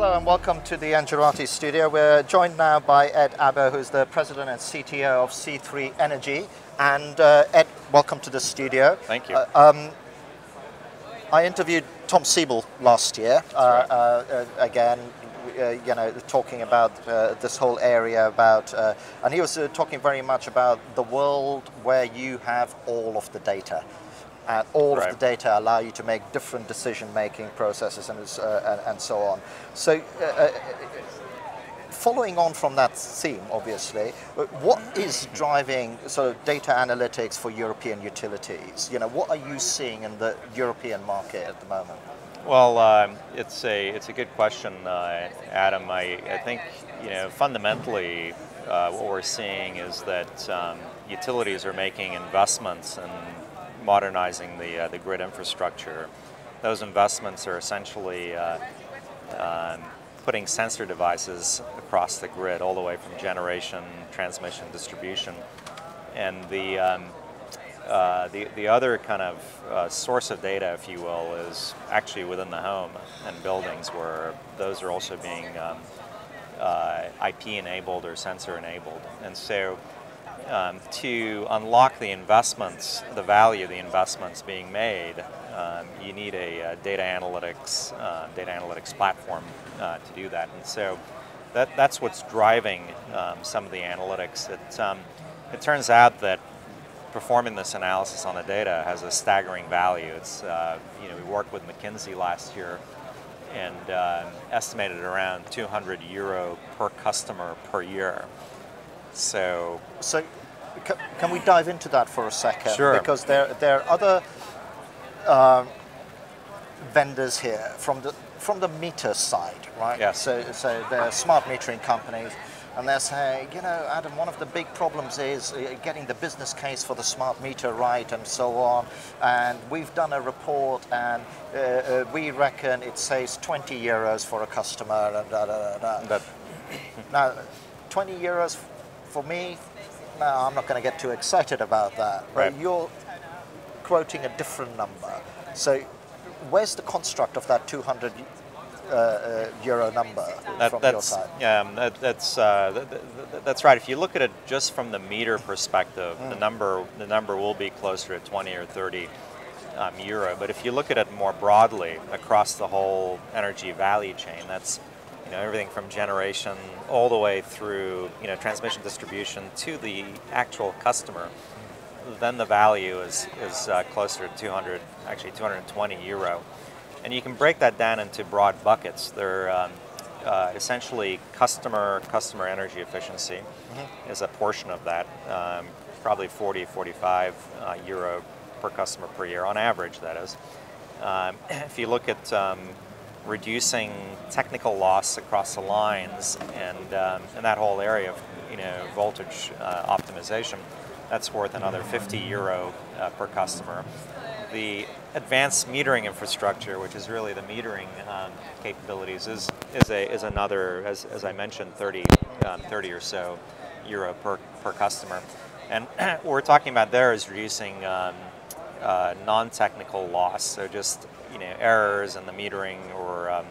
hello and welcome to the Engerati studio. We're joined now by Ed Abbo, who's the president and CTO of C3 Energy. And uh, Ed, welcome to the studio. Thank you. Uh, um, I interviewed Tom Siebel last year. Uh, right. uh, uh, again, uh, you know, talking about uh, this whole area about, uh, and he was uh, talking very much about the world where you have all of the data. And all Right. of the data allow you to make different decision-making processes and, uh, and, and so on. So, uh, uh, following on from that theme, obviously, uh, what is driving sort of data analytics for European utilities? You know, what are you seeing in the European market at the moment? Well, um, it's a it's a good question, uh, Adam. I, I think you know fundamentally uh, what we're seeing is that um, utilities are making investments in modernizing the uh, the grid infrastructure. Those investments are essentially uh, um, putting sensor devices across the grid, all the way from generation, transmission, distribution, and the um, uh, the, the other kind of uh, source of data, if you will, is actually within the home and buildings where those are also being um, uh, IP enabled or sensor enabled. And so um, to unlock the investments, the value of the investments being made, um, you need a, uh data analytics uh, data analytics platform uh, to do that. And so that, that's what's driving um, some of the analytics. It, um, it turns out that performing this analysis on the data has a staggering value. It's uh, you know we worked with McKinsey last year and uh, estimated around 200 euro per customer per year. So So, ca- can we dive into that for a second? Sure. Because there, there are other um, vendors here from the from the meter side, right? Yes. So, so they're smart metering companies, and they're saying, you know, Adam, one of the big problems is uh, getting the business case for the smart meter right, and so on. And we've done a report, and uh, uh, we reckon it saves 20 euros for a customer, and da da da. da. that Now, 20 euros for me, no, I'm not going to get too excited about that. But Right. you're quoting a different number. So, where's the construct of that 200 uh, uh, euro number That, from your that's side? yeah, um, that, that's uh, that, that- that's right. If you look at it just from the meter perspective, the Mm. number the number will be closer to 20 or 30 um, euro. But if you look at it more broadly across the whole energy value chain, that's you know everything from generation all the way through you know transmission distribution to the actual customer. Then the value is is uh, closer to 200, actually 220 euro. And you can break that down into broad buckets. They're um, uh, essentially customer customer energy efficiency is a portion of that, um, probably 40, 45 uh, euro per customer per year on average. That is. Um, if you look at um, reducing technical loss across the lines and um, and that whole area of you know voltage uh, optimization, that's worth another 50 euro uh, per customer. The advanced metering infrastructure, which is really the metering um, capabilities, is is a is another, as, as I mentioned, 30, um, 30 or so euro per per customer, and what we're talking about there is reducing um, uh, non-technical loss, so just you know errors in the metering or um,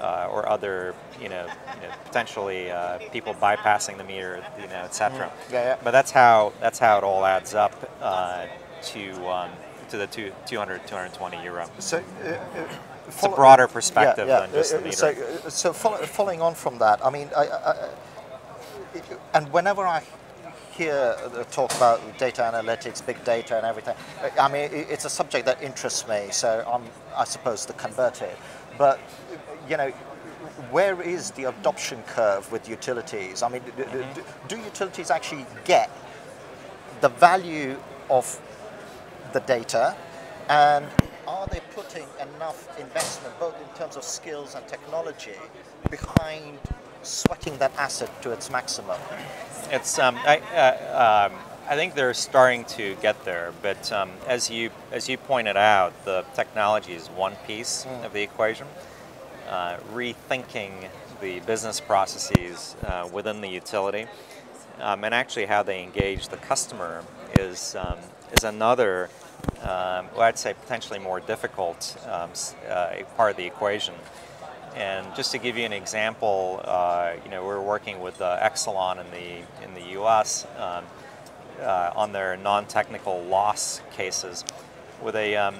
uh, or other you know, you know potentially uh, people bypassing the meter, you know, etc. Yeah, yeah. But that's how that's how it all adds up uh, to um, to the two, 200 220 euro. So, uh, uh, It's a broader perspective yeah, than just the meter. So, so follow, following on from that, I mean, I, I, I, and whenever I hear the talk about data analytics, big data, and everything, uh, I mean, it's a subject that interests me. So I'm, I suppose, the converted. But you know, where is the adoption curve with utilities? I mean, d- d- Mm-hmm. do utilities actually get the value of the data and are they putting enough investment both in terms of skills and technology behind sweating that asset to its maximum It's um, I, uh, um, I think they're starting to get there, but um, as you as you pointed out, the technology is one piece of the equation. Uh, rethinking the business processes uh, within the utility, um, and actually how they engage the customer is um, is another, um, well, I'd say potentially more difficult um, uh, part of the equation. And just to give you an example, uh, you know, we're working with uh, Exelon in the in the U.S. Um, uh, on their non-technical loss cases, with a um,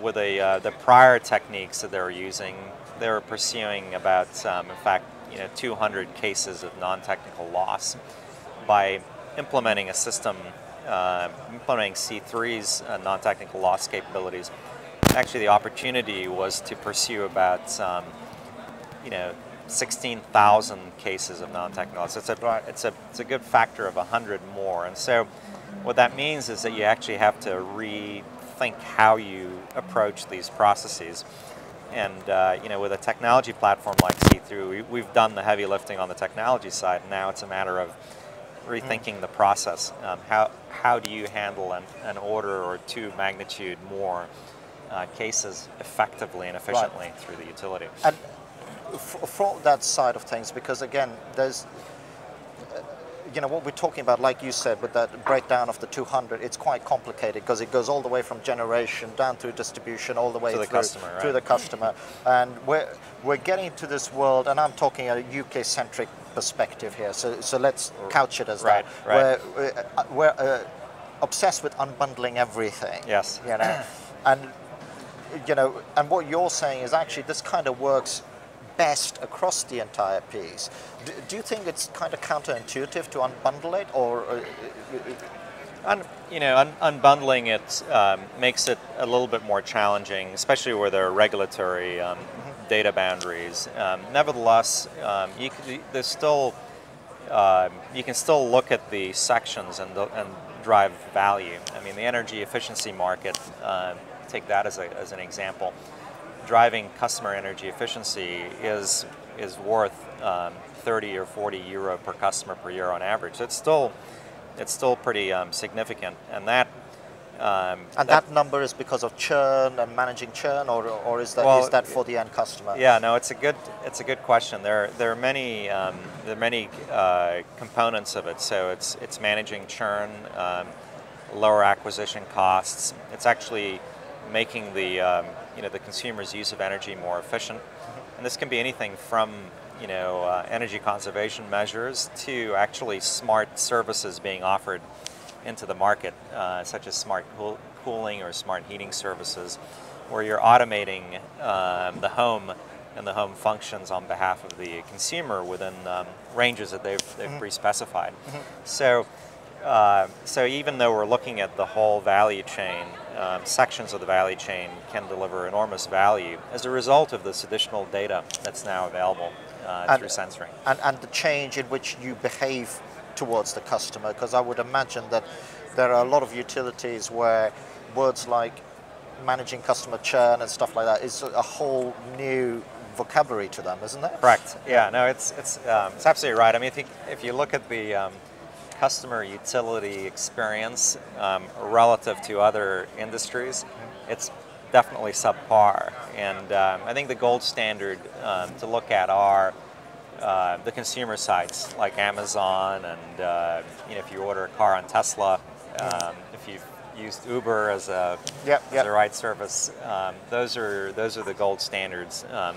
with a uh, the prior techniques that they were using, they were pursuing about, um, in fact, you know, 200 cases of non-technical loss by implementing a system, uh, implementing C3's uh, non-technical loss capabilities. Actually, the opportunity was to pursue about, um, you know, 16,000 cases of non-technical loss. It's a, Right. it's, a, it's a good factor of 100 more. And so what that means is that you actually have to rethink how you approach these processes. And uh, you know, with a technology platform like C3, we, we've done the heavy lifting on the technology side. Now it's a matter of rethinking the process. Um, how, how do you handle an, an order or two magnitude more uh, cases effectively and efficiently through the utility? And f- from that side of things, because again, there's, you know, what we're talking about, like you said, with that breakdown of the 200, it's quite complicated because it goes all the way from generation down through distribution, all the way To the through, customer, through right. the customer. And we're, we're getting to this world, and I'm talking a UK-centric perspective here, so, so let's couch it as Right, that. right. We're, uh, we're uh, obsessed with unbundling everything. Yes. You know, and you know, and what you're saying is actually this kind of works best across the entire piece. Do, do you think it's kind of counterintuitive to unbundle it, or uh, Un, you know, un, unbundling it um, makes it a little bit more challenging, especially where there are regulatory um, data boundaries. Um, nevertheless, um, you c- there's still um, you can still look at the sections and, and drive value. I mean, the energy efficiency market, um, take that as, a, as an example. Driving customer energy efficiency is is worth um, 30 or 40 euro per customer per year on average. It's still it's still pretty um, significant, and that. Um, and that, number is because of churn and managing churn, or, or is that is Well, that for the end customer? Yeah, no, it's a good it's a good question. There there are many um, there are many uh, components of it. So it's it's managing churn, um, lower acquisition costs. It's actually making the um, you know the consumer's use of energy more efficient, and this can be anything from you know uh, energy conservation measures to actually smart services being offered into the market, uh, such as smart cool- cooling or smart heating services, where you're automating um, the home and the home functions on behalf of the consumer within um, ranges that they've, they've pre-specified. So, uh, so even though we're looking at the whole value chain, um, sections of the value chain can deliver enormous value as a result of this additional data that's now available uh, And- through sensoring. and, and the change in which you behave towards the customer because I would imagine that there are a lot of utilities where words like managing customer churn and stuff like that is a whole new vocabulary to them, isn't it? Correct. Yeah. No, it's it's um, it's absolutely right. I mean, if you if you look at the um, customer utility experience um, relative to other industries, it's definitely subpar. And um, I think the gold standard um, to look at are uh, the consumer sites like Amazon, and uh, you know, if you order a car on Tesla, um, if you've used Uber as a Yep, as yep. a ride service, um, those are those are the gold standards. Um,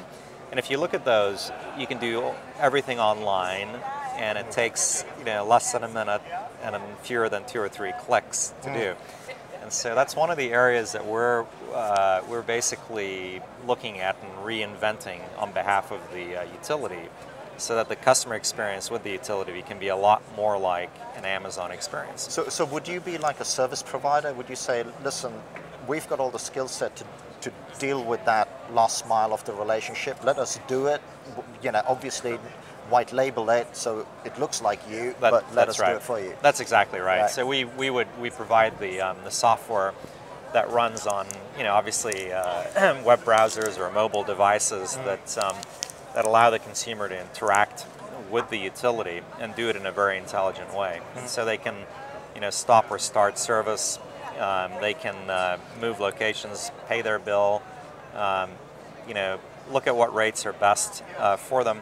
and if you look at those, you can do everything online, and it takes you know less than a minute and fewer than two or three clicks to do. And so that's one of the areas that we're uh, we're basically looking at and reinventing on behalf of the uh, utility, so that the customer experience with the utility can be a lot more like an Amazon experience. So, so would you be like a service provider? Would you say, listen, we've got all the skill set to, to deal with that last mile of the relationship. Let us do it. You know, obviously, white label it so it looks like you, That- but let us right. do it for you. That's exactly right. Right. So we, we would we provide the um, the software that runs on you know obviously uh, web browsers or mobile devices Mm. that um, that allow the consumer to interact with the utility and do it in a very intelligent way. Mm. So they can you know stop or start service. Um, they can uh, move locations, pay their bill. Um, you know, look at what rates are best uh, for them,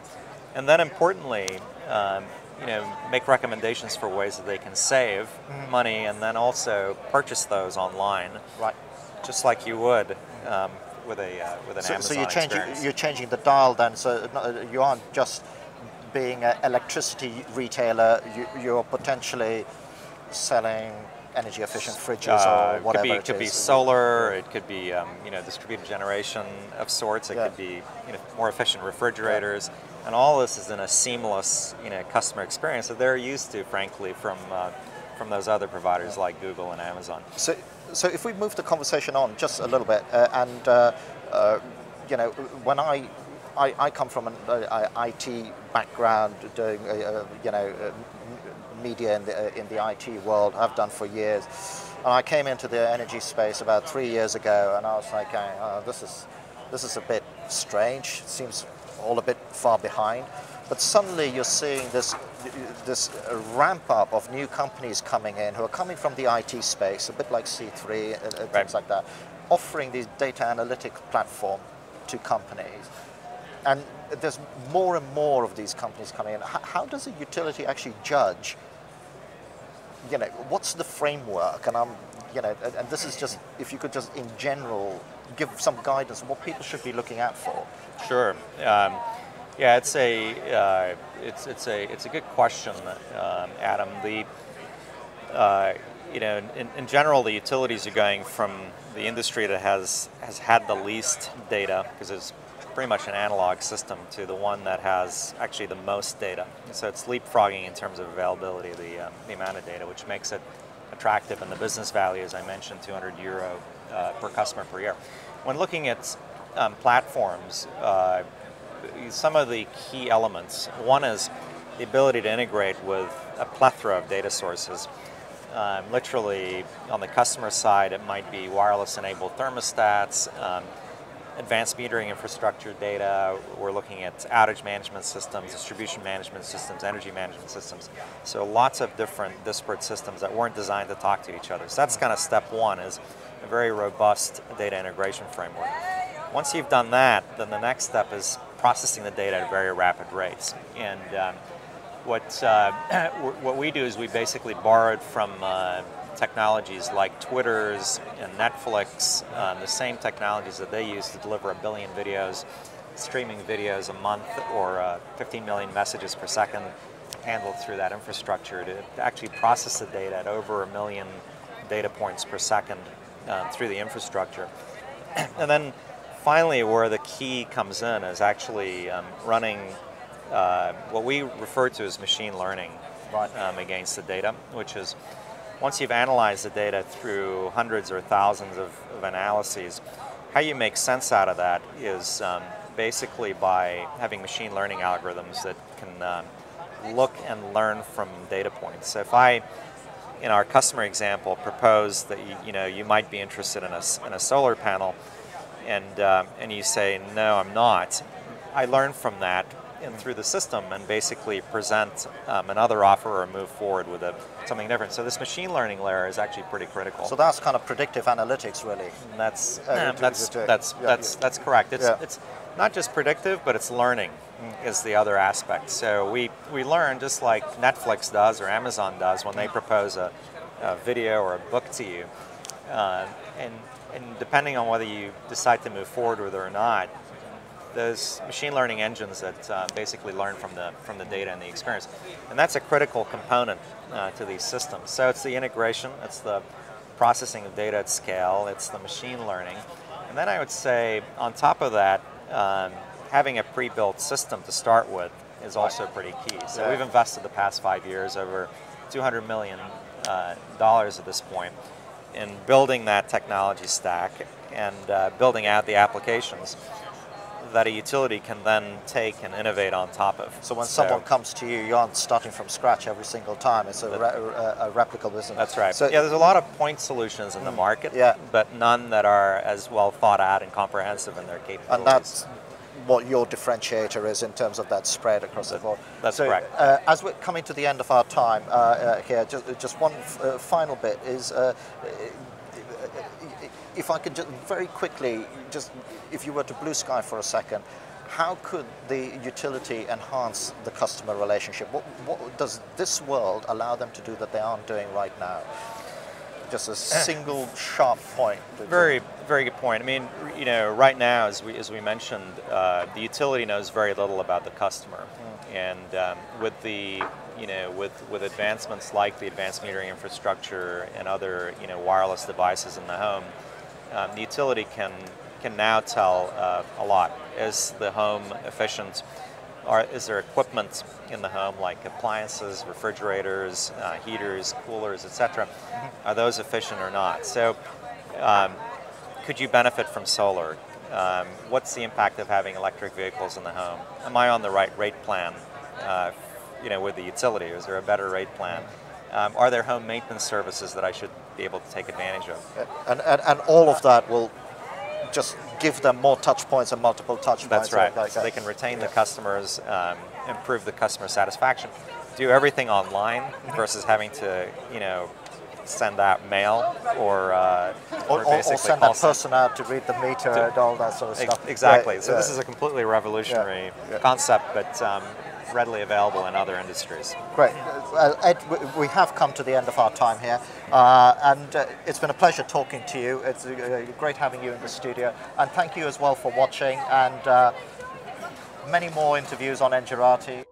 and then importantly, um, you know, make recommendations for ways that they can save money, and then also purchase those online, Right. just like you would um, with a uh, with an So, Amazon so you're changing experience. you're changing the dial then. So uh, you aren't just being an electricity retailer. You, you're potentially selling energy efficient fridges Uh, or whatever could be, it could be solar. It could be um, you know distributed generation of sorts. It Yeah. could be you know more efficient refrigerators, and all this is in a seamless you know customer experience that they're used to, frankly, from uh, from those other providers like Google and Amazon. So, so if we move the conversation on just a little bit, uh, and uh, uh, you know, when I, I, I come from an uh, IT background, doing uh, uh, you know, uh, media in the uh, in the IT world, I've done for years, and I came into the energy space about three years ago, and I was like, going, oh, this is this is a bit strange. It seems all a bit far behind. But suddenly you're seeing this this ramp up of new companies coming in who are coming from the IT space, a bit like C3 and uh, Right. things like that, offering these data analytic platform to companies. And there's more and more of these companies coming in. How, how does a utility actually judge? You know, what's the framework? And I'm, you know, and, this is just if you could just in general give some guidance on what people should be looking out for. Sure. Um, yeah, it's a uh, it's it's a it's a good question, um, Adam. The uh, you know, in, in general, the utilities are going from the industry that has has had the least data because it's pretty much an analog system to the one that has actually the most data. So it's leapfrogging in terms of availability of the, um, the amount of data, which makes it attractive. And the business value, as I mentioned, 200 euro uh, per customer per year. When looking at um, platforms, uh, some of the key elements. One is the ability to integrate with a plethora of data sources. Um, literally, on the customer side, it might be wireless enabled thermostats, um, advanced metering infrastructure data. We're looking at outage management systems, distribution management systems, energy management systems. So lots of different disparate systems that weren't designed to talk to each other. So that's kind of step one is a very robust data integration framework. Once you've done that, then the next step is processing the data at very rapid rates. And um, what, uh, what we do is we basically borrowed from uh, technologies like Twitter's and Netflix, um, the same technologies that they use to deliver a billion videos, streaming videos a month, or uh, 15 million messages per second handled through that infrastructure to actually process the data at over a million data points per second um, through the infrastructure. and then finally, where the key comes in is actually um, running uh, what we refer to as machine learning Right. um, against the data, which is once you've analyzed the data through hundreds or thousands of, of analyses, how you make sense out of that is um, basically by having machine learning algorithms that can um, look and learn from data points. So if I, in our customer example, propose that you, you know you might be interested in a, in a solar panel, and um, and you say no, I'm not. I learn from that and through the system and basically present um, another offer or move forward with a, something different. So this machine learning layer is actually pretty critical. So that's kind of predictive analytics, really. And that's Uh, yeah, that's that's yeah, that's yeah. that's correct. It's Yeah. it's not just predictive, but it's learning is the other aspect. So we we learn just like Netflix does or Amazon does when they propose a, a video or a book to you, uh, and and depending on whether you decide to move forward with it or not. Those machine learning engines that uh, basically learn from the from the data and the experience, and that's a critical component uh, to these systems. So it's the integration, it's the processing of data at scale, it's the machine learning, and then I would say on top of that, um, having a pre-built system to start with is also pretty key. So Yeah. we've invested the past five years over 200 million uh, dollars at this point in building that technology stack and uh, building out the applications that a utility can then take and innovate on top of. So when someone comes to you, you aren't starting from scratch every single time. It's a, re- a, a replicable business. That's right. So yeah, there's a lot of point solutions in the market, Yeah. but none that are as well thought out and comprehensive in their capabilities. and that's what your differentiator is in terms of that spread across the board. that's so, correct. Uh, as we're coming to the end of our time uh, uh, here, just, just one f- uh, final bit is. If I could just very quickly, just if you were to blue sky for a second, how could the utility enhance the customer relationship? What, what does this world allow them to do that they aren't doing right now? Just a single sharp point. Very, very good point. I mean, you know, right now, as we as we mentioned, uh, the utility knows very little about the customer, and um, with the you know with with advancements like the advanced metering infrastructure and other you know wireless devices in the home, um, the utility can can now tell uh, a lot. Is the home efficient? Are, is there equipment in the home like appliances, refrigerators, uh, heaters, coolers, etc.? Are those efficient or not? So, um, could you benefit from solar? Um, what's the impact of having electric vehicles in the home? Am I on the right rate plan? Uh, you know, with the utility, is there a better rate plan? Um, are there home maintenance services that I should be able to take advantage of? And, and, and all of that will just give them more touch points and multiple touch That's points. right. like so that. they can retain Yeah. the customers, um, improve the customer satisfaction, do everything online versus having to, you know, send out mail or, uh, Or, or, or basically send that person out to read the meter To- and all that sort of stuff. Exactly. Right, so yeah. this is a completely revolutionary yeah. concept, but um, readily available in other industries. Great. Well, Ed, we have come to the end of our time here, uh, and uh, it's been a pleasure talking to you. It's uh, great having you in the studio, and thank you as well for watching, and uh, many more interviews on Engerati.